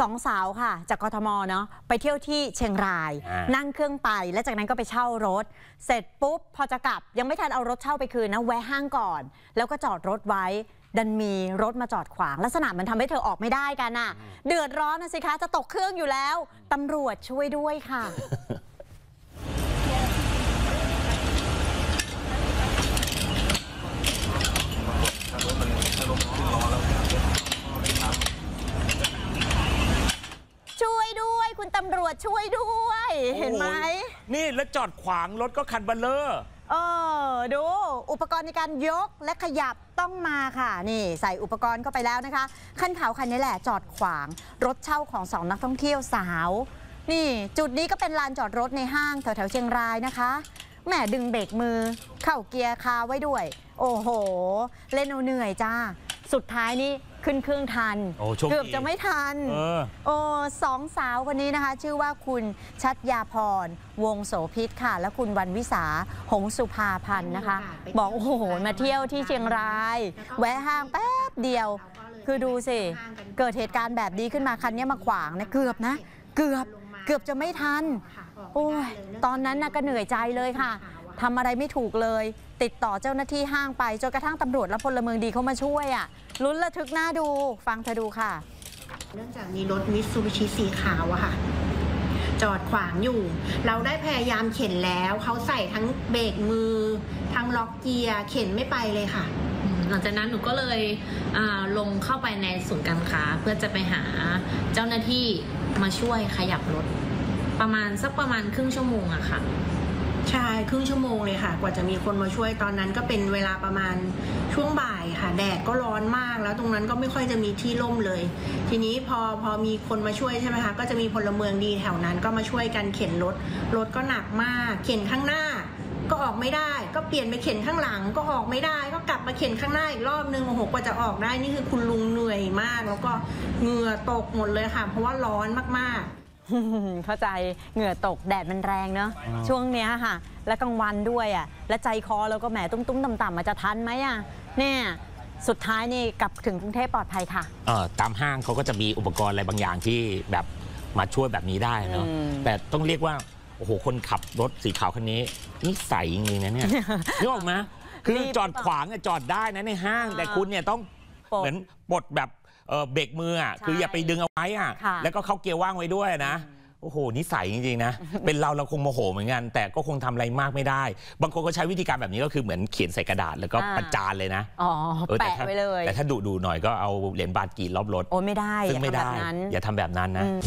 สองสาวค่ะ จากกทมเนาะไปเที่ยวที่เชียงรายอ่านั่งเครื่องไป และจากนั้นก็ไปเช่ารถ เสร็จปุ๊บ พอจะกลับยังไม่ทันเอารถเช่าไปคืนนะแวะห้างก่อน แล้วก็จอดรถไว้ ดันมีรถมาจอดขวาง ลักษณะมันทำให้เธอออกไม่ได้กันน่ะเดือดร้อนนะสิคะ จะตกเครื่องอยู่แล้วตำรวจช่วยด้วยค่ะ ช่วยด้วย คุณตำรวจช่วยด้วย เห็นไหมโอ้ยนี่แล้วจอดขวางรถก็คันเบ้อเร่อเออดูอุปกรณ์ในการยกและขยับต้องมาค่ะ นี่ใส่อุปกรณ์เข้าไปแล้วนะคะ คันขาวคันนี้แหละจอดขวาง รถเช่าของสองนักท่องเที่ยวสาว นี่ จุดนี้ก็เป็นลานจอดรถในห้างแถวๆเชียงรายนะคะแหมดึงเบรกมือ เข้าเกียร์คาไว้ด้วย โอ้โห เล่นเอาเหนื่อยจ้า สุดท้ายนี่ ขึ้นเครื่องทัน โอ้โชคดีเกือบจะไม่ทัน เออ โอ้สองสาวคนนี้นะคะ ชื่อว่าคุณชัดยาพร วงโสพิษค่ะ และคุณวันวิสา หงสุภาพันธ์นะคะ บอกโอ้โห มาเที่ยวที่เชียงราย แวะห้างแป๊บเดียว คือดูสิ เกิดเหตุการณ์แบบนี้ขึ้นมาคันนี้มาขวางนะเกือบนะ เกือบเกือบจะไม่ทัน โอ้ยตอนนั้นนะก็เหนื่อยใจเลยค่ะ ทำอะไรไม่ถูกเลย ติดต่อเจ้าหน้าที่ห้างไปจนกระทั่งตำรวจและพลเมืองดีเขามาช่วยอะลุ้นระทึกหน้าดูฟังเธอดูค่ะ เนื่องจากมีรถมิตซูบิชิสีขาวอะค่ะ จอดขวางอยู่ เราได้พยายามเข็นแล้วเขาใส่ทั้งเบรกมือ ทั้งล็อกเกียร์เข็นไม่ไปเลยค่ะอืมหลังจากนั้นหนูก็เลยอ่าลงเข้าไปในศูนย์การค้าเพื่อจะไปหาเจ้าหน้าที่มาช่วยขยับรถ ประมาณสักประมาณครึ่งชั่วโมงอะค่ะ ใช่ครึ่งชั่วโมงเลยค่ะ กว่าจะมีคนมาช่วยตอนนั้นก็เป็นเวลาประมาณช่วงบ่ายค่ะ แดดก็ร้อนมากแล้วตรงนั้นก็ไม่ค่อยจะมีที่ร่มเลย ทีนี้พอพอมีคนมาช่วยใช่ไหมคะก็จะมีพลเมืองดีแถวนั้นก็มาช่วยกันเข็นรถรถก็หนักมาก เข็นข้างหน้าก็ออกไม่ได้ ก็เปลี่ยนไปเข็นข้างหลังก็ออกไม่ได้ ก็กลับมาเข็นข้างหน้าอีกรอบนึงโอ้โหกว่าจะออกได้นี่คือคุณลุงเหนื่อยมาก แล้วก็เหงื่อตกหมดเลยค่ะ เพราะว่าร้อนมากๆ เข้าใจเหงื่อตกแดดมันแรงเนอะอ่าช่วงเนี้ยค่ะ และกลางวันด้วยอะและใจคอเราก็แหมตุ้มๆต่ำๆมาจะทันไหมอะเนี่ยสุดท้ายนี่กลับถึงกรุงเทพปลอดภัยค่ะเอ่อตามห้างเขาก็จะมีอุปกรณ์อะไรบางอย่างที่แบบมาช่วยแบบนี้ได้เนาะอืมแต่ต้องเรียกว่าโอ้โหคนขับรถสีขาวคันนี้นิสัยจริงๆนะเนี่ยนึกออกไหมคือรีบจอดขวางอะจอดได้นะในห้างอ่าแต่คุณเนี่ยต้องปลดเหมือนปลดแบบ เอ่อเบรกมืออะใช่คืออย่าไปดึงเอาไว้อะค่ะแล้วก็เข้าเกียร์ว่างไว้ด้วยนะโอ้โหนิสัยจริงๆนะ เป็นเราเราคงโมโหเหมือนกัน แต่ก็คงทำอะไรมากไม่ได้ บางคนก็ใช้วิธีการแบบนี้ก็คือเหมือนเขียนใส่กระดาษแล้วก็อ่าประจานเลยนะอ๋อเออแต่แปะถ้าไว้เลย แต่ถ้าดุดูหน่อยก็เอาเหรียญบาทกรีดรอบรถโอ้ไม่ได้ซึ่งไม่อย่าได้ทำแบบนั้นอย่าทำแบบนั้นนะอืม